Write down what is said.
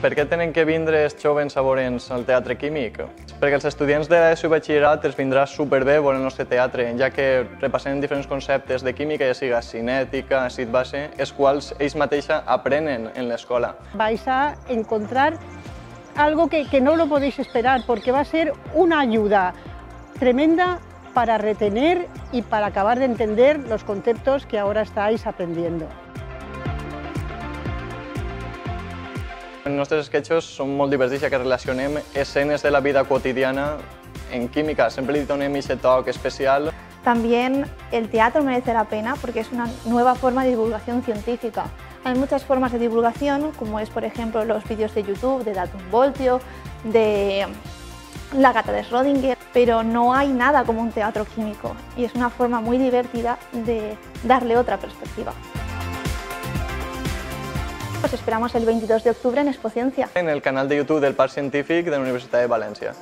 Per què tenen que vindre els jovens saborens al teatre químic? Perquè els estudiants de l'ESO i batxillerat els vindrà superbé veure el nostre teatre, ja que repassen diferents conceptes de química, ja siga cinètica, acid base, els quals ells mateixa aprenen en l'escola. Vais a encontrar algo que, que no lo podéis esperar, porque va a ser una ayuda tremenda para retener y para acabar de entender los conceptos que ahora estáis aprendiendo. Els nostres sketchos són molt divertits ja que relacionem escenes de la vida quotidiana en química. Sempre li donem aquest toc especial. También el teatro merece la pena porque es una nueva forma de divulgación científica. Hay muchas formas de divulgación, como es por ejemplo los vídeos de YouTube de Datum Voltio, de la gata de Schrödinger, pero no hay nada como un teatro químico y es una forma muy divertida de darle otra perspectiva. Os esperamos el 22 de octubre en Expociencia. En el canal de YouTube del Parc Científic de la Universitat de València.